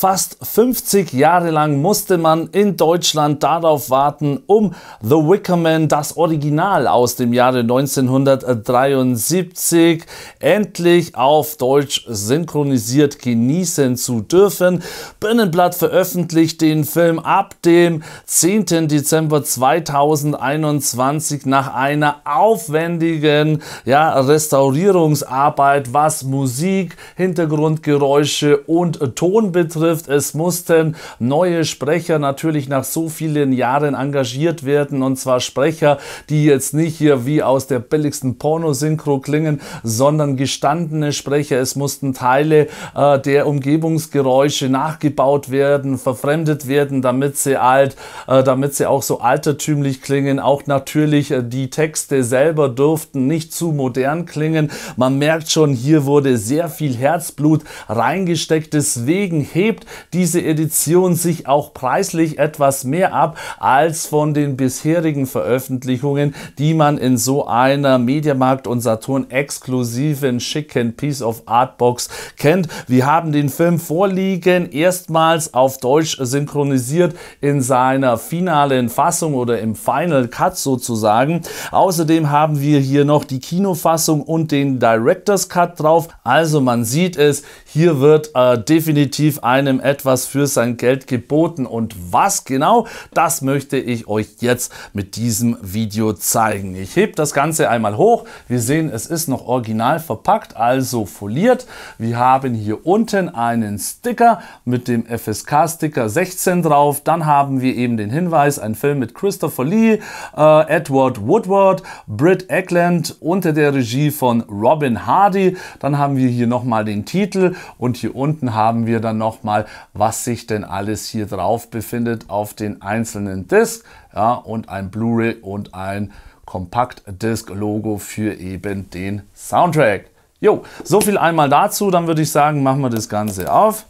Fast 50 Jahre lang musste man in Deutschland darauf warten, um The Wicker Man, das Original aus dem Jahre 1973, endlich auf Deutsch synchronisiert genießen zu dürfen. Birnenblatt veröffentlicht den Film ab dem 10. Dezember 2021 nach einer aufwendigen ja, Restaurierungsarbeit, was Musik, Hintergrundgeräusche und Ton betrifft betrifft. Es mussten neue Sprecher natürlich nach so vielen Jahren engagiert werden und zwar Sprecher, die jetzt nicht hier wie aus der billigsten Pornosynchro klingen, sondern gestandene Sprecher. Es mussten Teile äh, der Umgebungsgeräusche nachgebaut werden, verfremdet werden, damit sie alt, äh, damit sie auch so altertümlich klingen. Auch natürlich äh, die Texte selber durften nicht zu modern klingen. Man merkt schon, hier wurde sehr viel Herzblut reingesteckt. Deswegen hebt hebt diese Edition sich auch preislich etwas mehr ab als von den bisherigen Veröffentlichungen, die man in so einer Mediamarkt und Saturn exklusiven schicken Piece of Art Box kennt. Wir haben den Film vorliegen, erstmals auf Deutsch synchronisiert in seiner finalen Fassung oder im Final Cut sozusagen. Außerdem haben wir hier noch die Kinofassung und den Director's Cut drauf. Also man sieht es, hier wird äh, definitiv ein einem etwas für sein Geld geboten. Und was genau, das möchte ich euch jetzt mit diesem Video zeigen. Ich hebe das Ganze einmal hoch. Wir sehen, es ist noch original verpackt, also foliert. Wir haben hier unten einen Sticker mit dem FSK-Sticker 16 drauf. Dann haben wir eben den Hinweis, ein Film mit Christopher Lee, äh, Edward Woodward, Britt Eckland unter der Regie von Robin Hardy. Dann haben wir hier nochmal den Titel und hier unten haben wir dann nochmal mal, was sich denn alles hier drauf befindet auf den einzelnen Disc ja, und ein Blu-ray und ein Kompakt-Disc-Logo für eben den Soundtrack. Jo, so viel einmal dazu, dann würde ich sagen, machen wir das Ganze auf.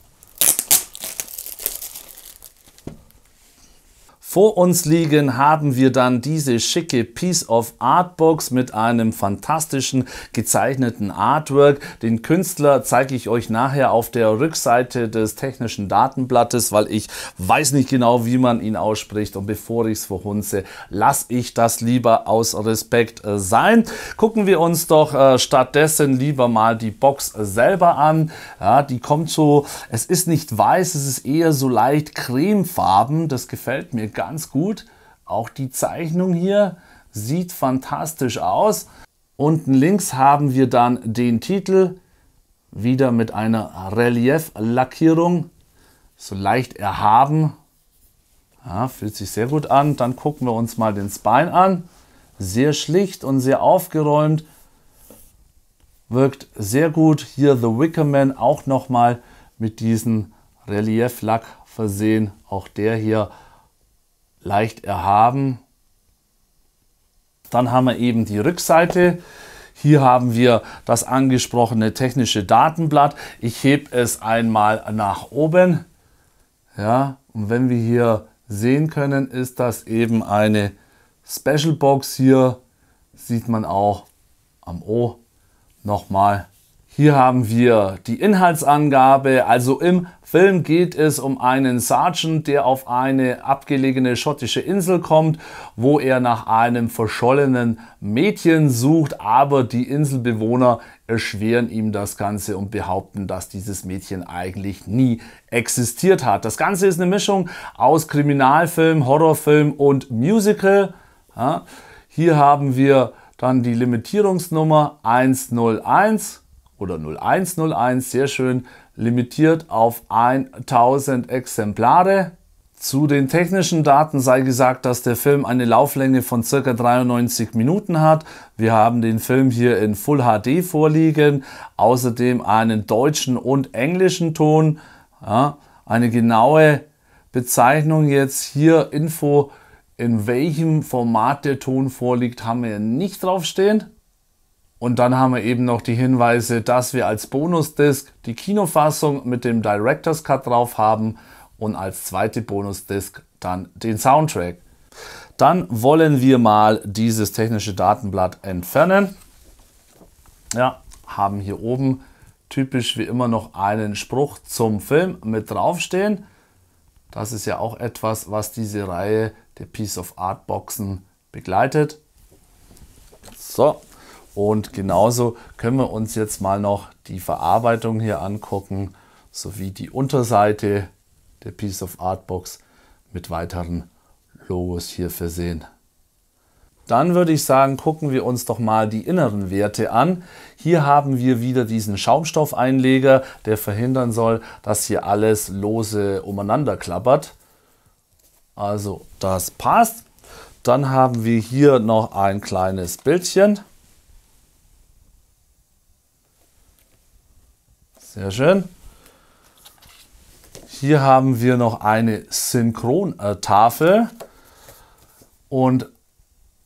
Vor uns liegen haben wir dann diese schicke Piece of Art Box mit einem fantastischen gezeichneten Artwork. Den Künstler zeige ich euch nachher auf der Rückseite des technischen Datenblattes, weil ich weiß nicht genau, wie man ihn ausspricht und bevor ich es verhunze, lasse ich das lieber aus Respekt sein. Gucken wir uns doch äh, stattdessen lieber mal die Box selber an. Ja, die kommt so, es ist nicht weiß, es ist eher so leicht cremefarben. Das gefällt mir ganz gut. Auch die Zeichnung hier sieht fantastisch aus. Unten links haben wir dann den Titel, wieder mit einer Relief-Lackierung, so leicht erhaben. Ja, fühlt sich sehr gut an. Dann gucken wir uns mal den Spine an. Sehr schlicht und sehr aufgeräumt. Wirkt sehr gut. Hier The Wickerman auch nochmal mit diesem Relieflack versehen. Auch der hier leicht erhaben. Dann haben wir eben die Rückseite. Hier haben wir das angesprochene technische Datenblatt. Ich hebe es einmal nach oben. Ja, und wenn wir hier sehen können, ist das eben eine Special Box. Hier sieht man auch am O nochmal hier haben wir die Inhaltsangabe. Also im Film geht es um einen Sergeant, der auf eine abgelegene schottische Insel kommt, wo er nach einem verschollenen Mädchen sucht, aber die Inselbewohner erschweren ihm das Ganze und behaupten, dass dieses Mädchen eigentlich nie existiert hat. Das Ganze ist eine Mischung aus Kriminalfilm, Horrorfilm und Musical. Hier haben wir dann die Limitierungsnummer 101 oder 0101, sehr schön, limitiert auf 1000 Exemplare. Zu den technischen Daten sei gesagt, dass der Film eine Lauflänge von ca. 93 Minuten hat. Wir haben den Film hier in Full HD vorliegen, außerdem einen deutschen und englischen Ton. Ja, eine genaue Bezeichnung jetzt hier, Info, in welchem Format der Ton vorliegt, haben wir nicht draufstehen. Und dann haben wir eben noch die Hinweise, dass wir als Bonusdisk die Kinofassung mit dem Director's Cut drauf haben und als zweite Bonusdisk dann den Soundtrack. Dann wollen wir mal dieses technische Datenblatt entfernen. Ja, haben hier oben typisch wie immer noch einen Spruch zum Film mit draufstehen. Das ist ja auch etwas, was diese Reihe der Piece of Art Boxen begleitet. So, und genauso können wir uns jetzt mal noch die Verarbeitung hier angucken, sowie die Unterseite der Piece of Art Box mit weiteren Logos hier versehen. Dann würde ich sagen, gucken wir uns doch mal die inneren Werte an. Hier haben wir wieder diesen Schaumstoffeinleger, der verhindern soll, dass hier alles lose umeinander klappert. Also das passt. Dann haben wir hier noch ein kleines Bildchen. Sehr schön. Hier haben wir noch eine Synchrontafel und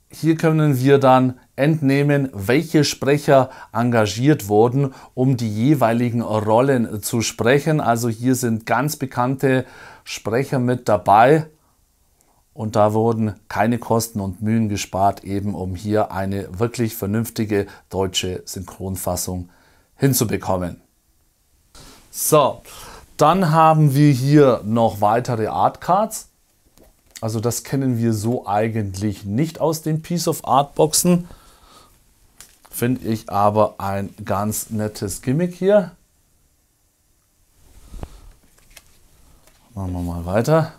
hier können wir dann entnehmen, welche Sprecher engagiert wurden, um die jeweiligen Rollen zu sprechen. Also hier sind ganz bekannte Sprecher mit dabei und da wurden keine Kosten und Mühen gespart, eben um hier eine wirklich vernünftige deutsche Synchronfassung hinzubekommen. So, dann haben wir hier noch weitere Artcards. Also das kennen wir so eigentlich nicht aus den Piece of Art Boxen. Finde ich aber ein ganz nettes Gimmick hier. Machen wir mal weiter.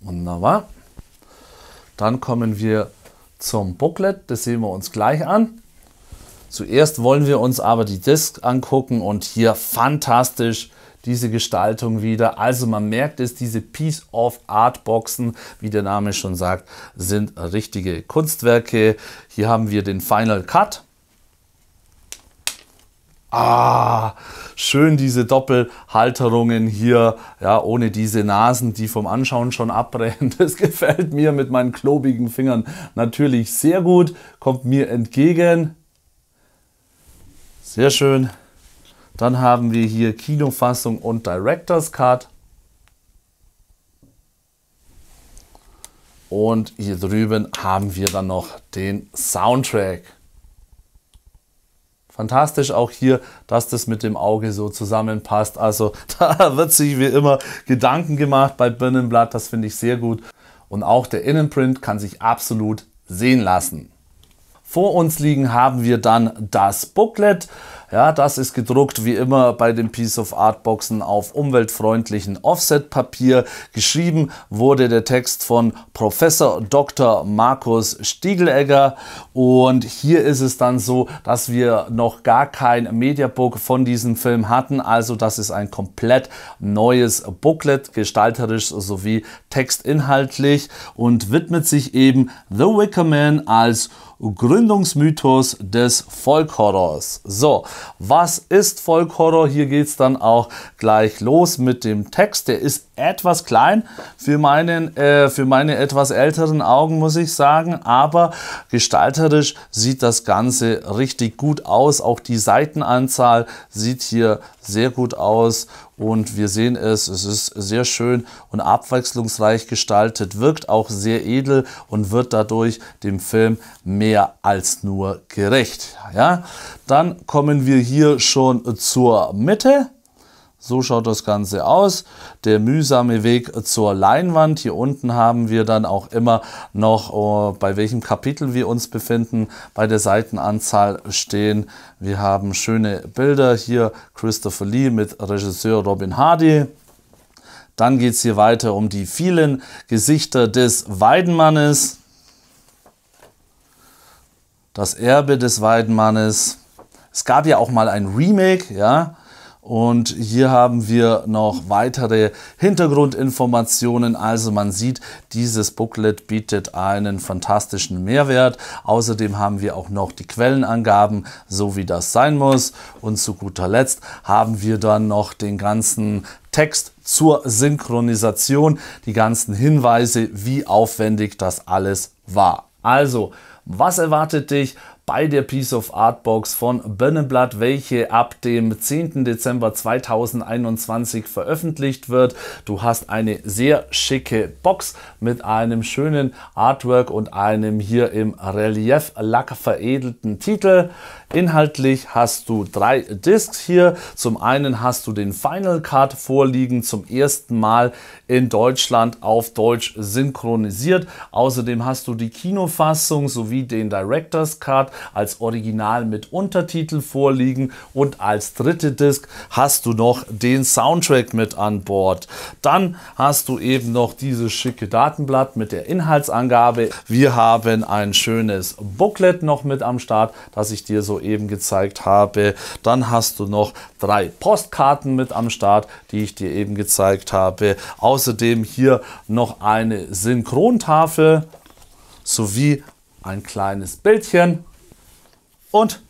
Wunderbar. Dann kommen wir zum Booklet. Das sehen wir uns gleich an. Zuerst wollen wir uns aber die Disc angucken und hier fantastisch diese Gestaltung wieder. Also man merkt es, diese Piece of Art Boxen, wie der Name schon sagt, sind richtige Kunstwerke. Hier haben wir den Final Cut. Ah, schön diese Doppelhalterungen hier, ja, ohne diese Nasen, die vom Anschauen schon abbrennen. Das gefällt mir mit meinen klobigen Fingern natürlich sehr gut, kommt mir entgegen. Sehr schön. Dann haben wir hier Kinofassung und Director's Cut. Und hier drüben haben wir dann noch den Soundtrack. Fantastisch auch hier, dass das mit dem Auge so zusammenpasst. Also da wird sich wie immer Gedanken gemacht bei Birnenblatt. Das finde ich sehr gut. Und auch der Innenprint kann sich absolut sehen lassen. Vor uns liegen haben wir dann das Booklet. Ja, das ist gedruckt wie immer bei den Piece of Art Boxen auf umweltfreundlichen Offset-Papier. Geschrieben wurde der Text von Professor Dr. Markus Stiegelegger und hier ist es dann so, dass wir noch gar kein Mediabook von diesem Film hatten. Also das ist ein komplett neues Booklet, gestalterisch sowie textinhaltlich und widmet sich eben The Wicker Man als Gründungsmythos des Folkhorrors. So, was ist Folkhorror? Hier geht es dann auch gleich los mit dem Text. Der ist etwas klein für, meinen, äh, für meine etwas älteren Augen, muss ich sagen, aber gestalterisch sieht das Ganze richtig gut aus. Auch die Seitenanzahl sieht hier sehr gut aus und wir sehen es, es ist sehr schön und abwechslungsreich gestaltet, wirkt auch sehr edel und wird dadurch dem Film mehr als nur gerecht. Ja? Dann kommen wir hier schon zur Mitte. So schaut das Ganze aus. Der mühsame Weg zur Leinwand. Hier unten haben wir dann auch immer noch, oh, bei welchem Kapitel wir uns befinden, bei der Seitenanzahl stehen. Wir haben schöne Bilder hier. Christopher Lee mit Regisseur Robin Hardy. Dann geht es hier weiter um die vielen Gesichter des Weidenmannes. Das Erbe des Weidenmannes. Es gab ja auch mal ein Remake, ja, und hier haben wir noch weitere Hintergrundinformationen. Also man sieht, dieses Booklet bietet einen fantastischen Mehrwert. Außerdem haben wir auch noch die Quellenangaben, so wie das sein muss. Und zu guter Letzt haben wir dann noch den ganzen Text zur Synchronisation, die ganzen Hinweise, wie aufwendig das alles war. Also, was erwartet dich bei der Piece of Art Box von Birnenblatt, welche ab dem 10. Dezember 2021 veröffentlicht wird. Du hast eine sehr schicke Box mit einem schönen Artwork und einem hier im Relief Lack veredelten Titel. Inhaltlich hast du drei Discs hier. Zum einen hast du den Final Cut vorliegen, zum ersten Mal in Deutschland auf Deutsch synchronisiert. Außerdem hast du die Kinofassung sowie den Director's Cut als Original mit Untertitel vorliegen und als dritte Disc hast du noch den Soundtrack mit an Bord. Dann hast du eben noch dieses schicke Datenblatt mit der Inhaltsangabe. Wir haben ein schönes Booklet noch mit am Start, das ich dir so eben gezeigt habe. Dann hast du noch drei Postkarten mit am Start, die ich dir eben gezeigt habe. Außerdem hier noch eine Synchrontafel sowie ein kleines Bildchen und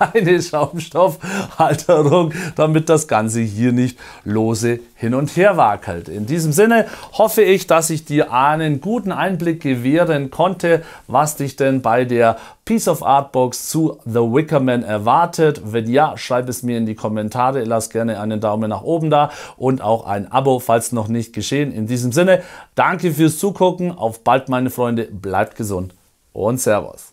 eine Schaumstoffhalterung, damit das Ganze hier nicht lose hin und her wackelt. In diesem Sinne hoffe ich, dass ich dir einen guten Einblick gewähren konnte, was dich denn bei der Piece of Art Box zu The Wicker Man erwartet. Wenn ja, schreib es mir in die Kommentare, lass gerne einen Daumen nach oben da und auch ein Abo, falls noch nicht geschehen. In diesem Sinne, danke fürs Zugucken, auf bald meine Freunde, bleibt gesund und Servus.